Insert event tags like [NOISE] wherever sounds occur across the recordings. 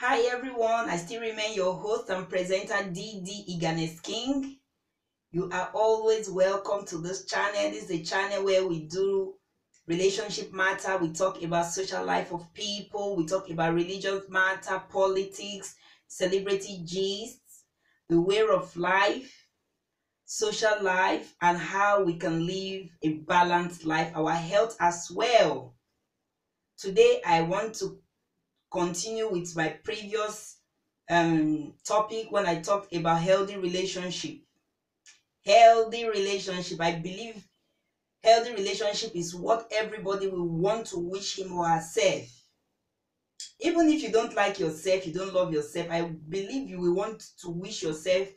Hi everyone, I still remain your host and presenter DeeDee Eagernexking. You are always welcome to this channel. This is a channel where we do relationship matter, we talk about social life of people, we talk about religious matter, politics, celebrity gists, the way of life, social life, and how we can live a balanced life, our health as well. Today I want to continue with my previous um topic when I talked about healthy relationship. Healthy relationship. I believe healthy relationship is what everybody will want to wish him or herself. Even if you don't like yourself, you don't love yourself, I believe you will want to wish yourself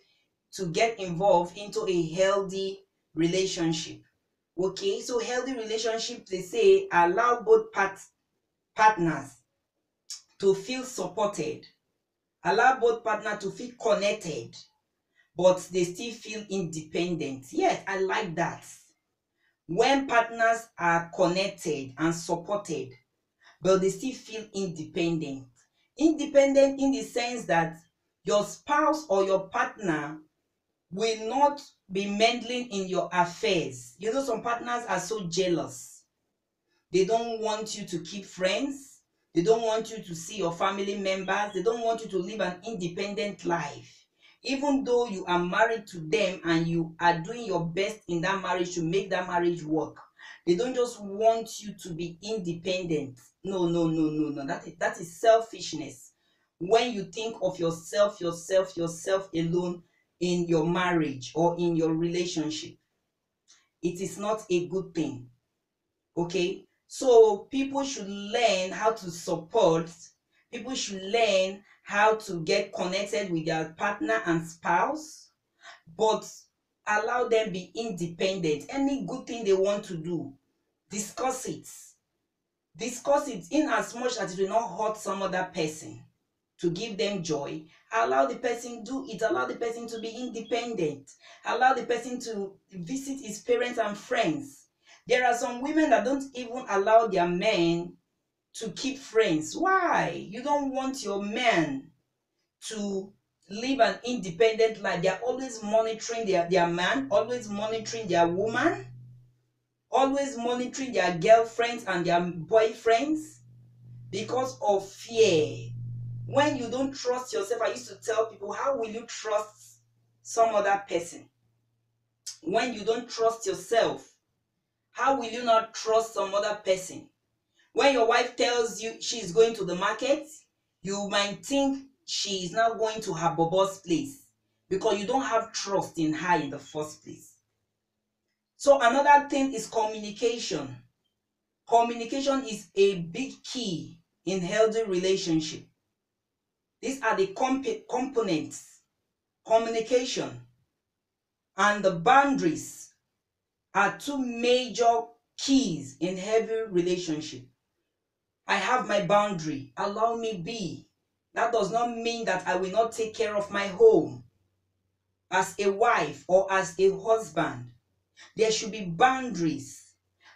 to get involved into a healthy relationship. Okay, so healthy relationship, they say, allow both part, partners to feel supported, allow both partners to feel connected, but they still feel independent. Yes, I like that. When partners are connected and supported, but they still feel independent. Independent in the sense that your spouse or your partner will not be meddling in your affairs. You know, some partners are so jealous. They don't want you to keep friends they don't want you to see your family members. They don't want you to live an independent life. Even though you are married to them and you are doing your best in that marriage to make that marriage work, they don't just want you to be independent. No, no, no, no, no. That is, that is selfishness. When you think of yourself, yourself, yourself alone in your marriage or in your relationship, it is not a good thing. Okay? So people should learn how to support, people should learn how to get connected with their partner and spouse, but allow them be independent. Any good thing they want to do, discuss it. Discuss it in as much as it will not hurt some other person to give them joy. Allow the person do it. Allow the person to be independent. Allow the person to visit his parents and friends there are some women that don't even allow their men to keep friends. Why? You don't want your men to live an independent life. They're always monitoring their, their man, always monitoring their woman, always monitoring their girlfriends and their boyfriends because of fear. When you don't trust yourself, I used to tell people, how will you trust some other person? When you don't trust yourself, how will you not trust some other person? When your wife tells you she's going to the market, you might think she is now going to her bobo's place because you don't have trust in her in the first place. So another thing is communication. Communication is a big key in healthy relationship. These are the comp components. Communication and the boundaries are two major keys in heavy relationship. I have my boundary. Allow me be. That does not mean that I will not take care of my home. As a wife or as a husband, there should be boundaries.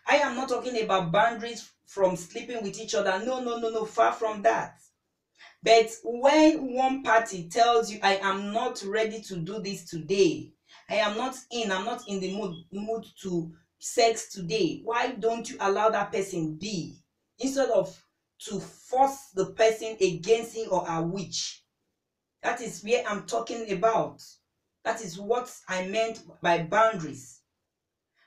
I am not talking about boundaries from sleeping with each other. No, no, no, no, far from that. But when one party tells you, I am not ready to do this today, I am not in, I'm not in the mood, mood to sex today. Why don't you allow that person be? Instead of to force the person against him or her witch. That is where I'm talking about. That is what I meant by boundaries.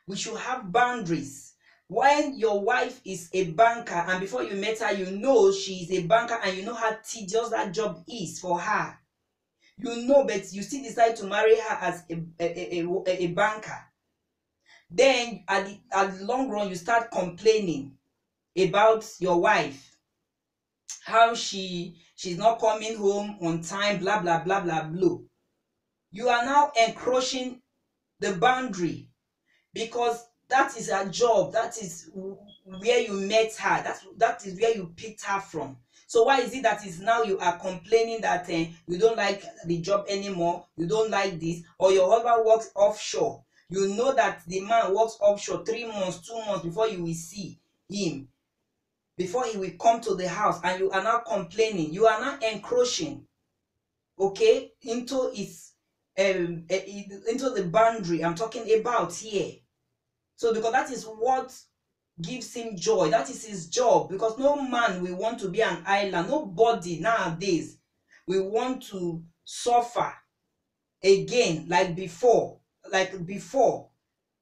We should have boundaries. When your wife is a banker and before you met her, you know she is a banker and you know how tedious that job is for her you know but you still decide to marry her as a a, a, a, banker. Then at the, at the long run you start complaining about your wife. How she she's not coming home on time blah blah blah blah blah. You are now encroaching the boundary because that is her job. That is where you met her. That that is where you picked her from So why is it that is now you are complaining that uh, you don't like the job anymore, you don't like this, or your husband works offshore? You know that the man works offshore three months, two months before you will see him. before he will come to the house and you are now complaining you are now encroaching okay into his um uh, into the boundary i'm talking about here so because that is what gives him joy. That is his job. Because no man will want to be an island. Nobody nowadays will want to suffer again like before. Like before.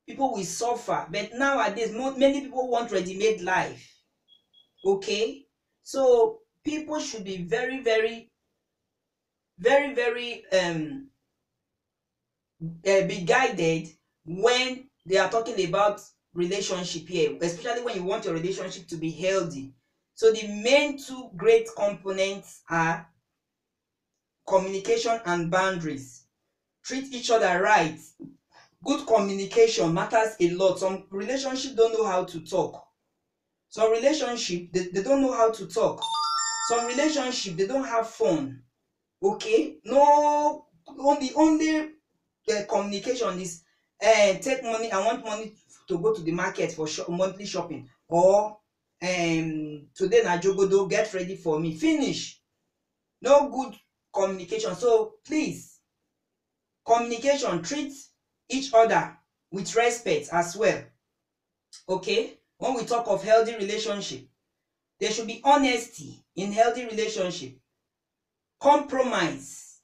People will suffer. But nowadays many people want ready-made life. Okay? So people should be very very very very um uh, be guided when they are talking about relationship here especially when you want your relationship to be healthy. So the main two great components are communication and boundaries. Treat each other right. Good communication matters a lot. Some relationship don't know how to talk. Some relationship they, they don't know how to talk. Some relationship they don't have fun. Okay? No only only uh, communication is uh, take money i want money to go to the market for shop, monthly shopping or um, today na jogodo get ready for me finish. No good communication. So please communication treat each other with respect as well. Okay? When we talk of healthy relationship there should be honesty in healthy relationship. Compromise.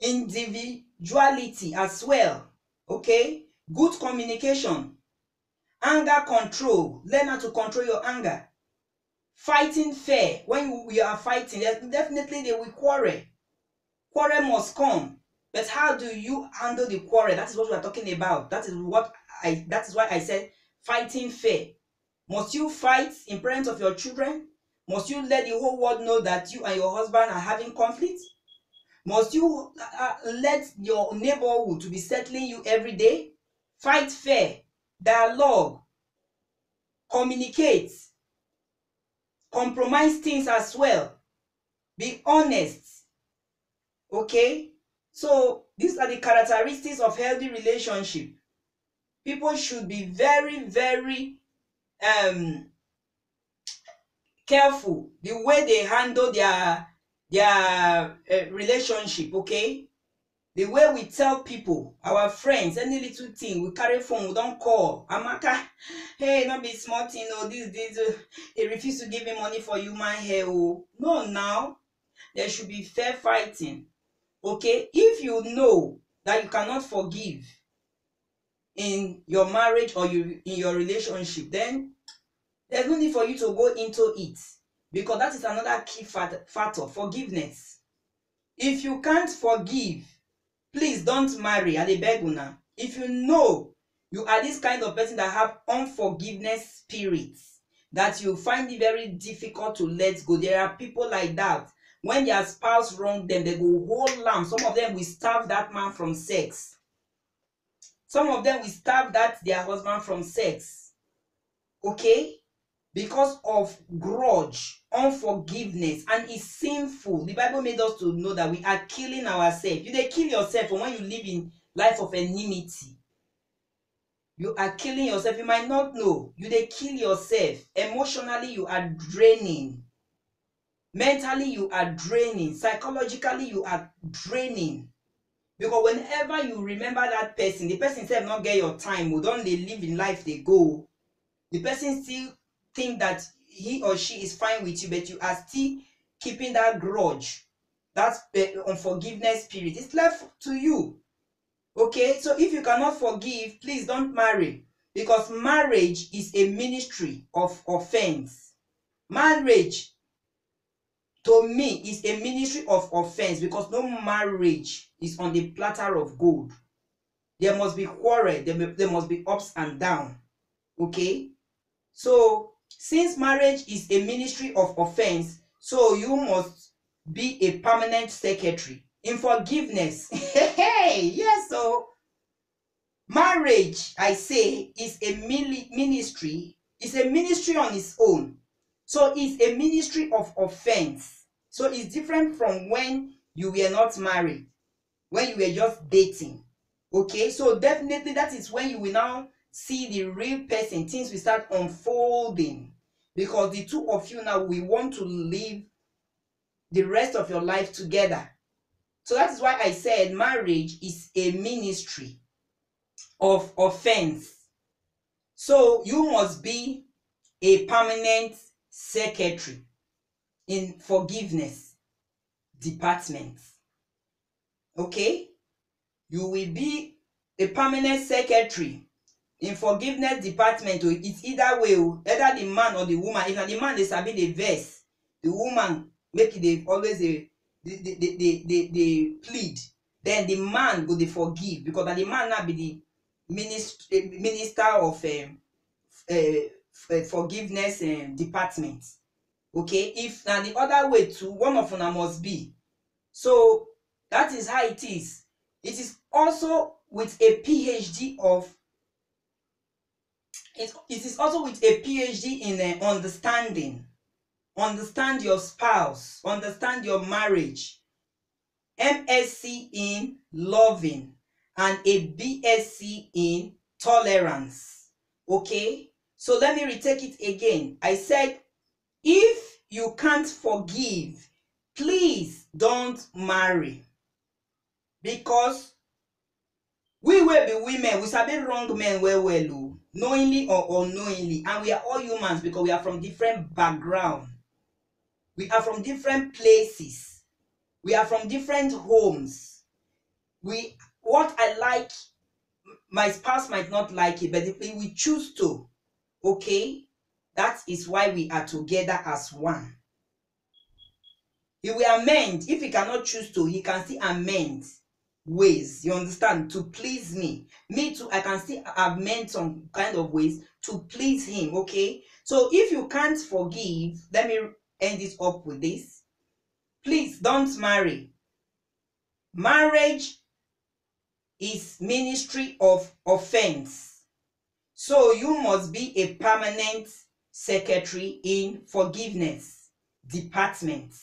Individuality as well. Okay good communication. Anger control. Learn how to control your anger. Fighting fair when we are fighting definitely they will quarrel. Quarrel must come. But how do you handle the quarrel? That is what we are talking about. That is what i that is why i said fighting fair must you fight in presence of your children? Must you let the whole world know that you and your husband are having conflict? Must you uh, let your neighborhood to be settling you every day fight fair. Dialogue. Communicate. Compromise things as well. Be honest. Okay? So these are the characteristics of healthy relationship. People should be very very um careful the way they handle their their uh, relationship okay the way we tell people our friends any little thing we carry phone we don call. Amaka hey no be small thing o this this uh, they refuse to give me money for human hair o no now there should be fair fighting okay? If you know that you cannot forgive in your marriage or you in your relationship then there's no need for you to go into it because that is another key factor forgiveness. If you can't forgive please don't marry i dey beg una. If you know you are this kind of person that have unforgiveness spirits that you find it very difficult to let go there are people like that. When their spouse wrong them they go hold am some of them will starve that man from sex. Some of them will starve that their husband from sex. Okay because of grudge unforgiveness and it's sinful. The bible made us to know that we are killing ourselves. You dey kill yourself when you live in life of enmity. You are killing yourself. You might not know. You dey kill yourself. Emotionally you are draining. Mentally you are draining. Psychologically you are draining. Because whenever you remember that person the person sef no get your time o. Don dey live in life dey go the person still think that he or she is fine with you but you are still keeping that grudge that unforgiveness spirit. It's left to you. Okay? So if you cannot forgive please don't marry because marriage is a ministry of offense. Marriage to me is a ministry of offense because no marriage is on the platter of gold. There must be quarrel there, there must be ups and down. Okay? So since marriage is a ministry of offense so you must be a permanent secretary in forgiveness. [LAUGHS] Hey yes so marriage i say is a ministry is a ministry on its own. So it's a ministry of offense. So it's different from when you were not married when you were just dating. Okay so definitely that is when you will now see the real person things will start unfolding. Because the two of you now we want to live the rest of your life together. So that is why i said marriage is a ministry of offense. So you must be a permanent secretary in forgiveness department. Okay? You will be a permanent secretary in forgiveness department o oh, it's either way o oh, either the man or the woman. If na the man dey sabi dey vex. The woman make e dey always dey dey dey dey dey plead. Then the man go dey forgive. Because na the man now be the minister minister of um, uh, forgiveness um, department. Okay? If na the other way too one of una must be. So that is how it is. It is also with a phd of it, it is also with a phd in uh, understanding. Understand your spouse. Understand your marriage. Msc in loving and a bsc in tolerance. Okay? So let me retake it again. I said if you can't forgive please don't marry. Because we will be women. We sabi wrong men well well o knowingly or unknowingly. And we are all humans because we are from different background. We are from different places. We are from different homes. We what i like my spouse might not like it but if we choose to okay that is why we are together as one. He will amend if he cannot choose to he can still amend ways you understand to please me. Me too i can still amend some kind of ways to please him okay? So if you can't forgive let me end it up with this. Please don't marry. Marriage is ministry of offense. So you must be a permanent secretary in forgiveness department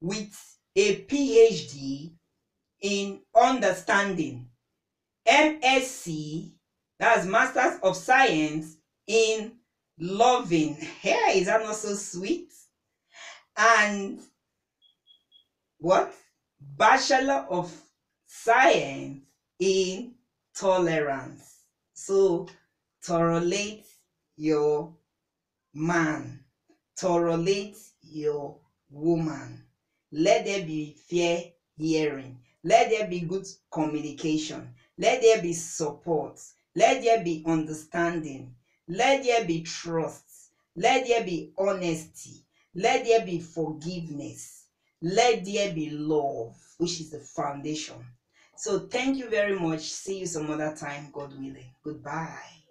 with a phd in understanding. Msc that's masters of science in loving. Hey is that not so sweet? And what? Bachelor of science in tolerance. So tolerate your man. Tolerate your woman. Let there be fair hearing let there be good communication. Let there be support. Let there be understanding. Let there be trust. Let there be honesty. Let there be forgiveness. Let there be love which is the foundation. So thank you very much. See you some other time god willing. Goodbye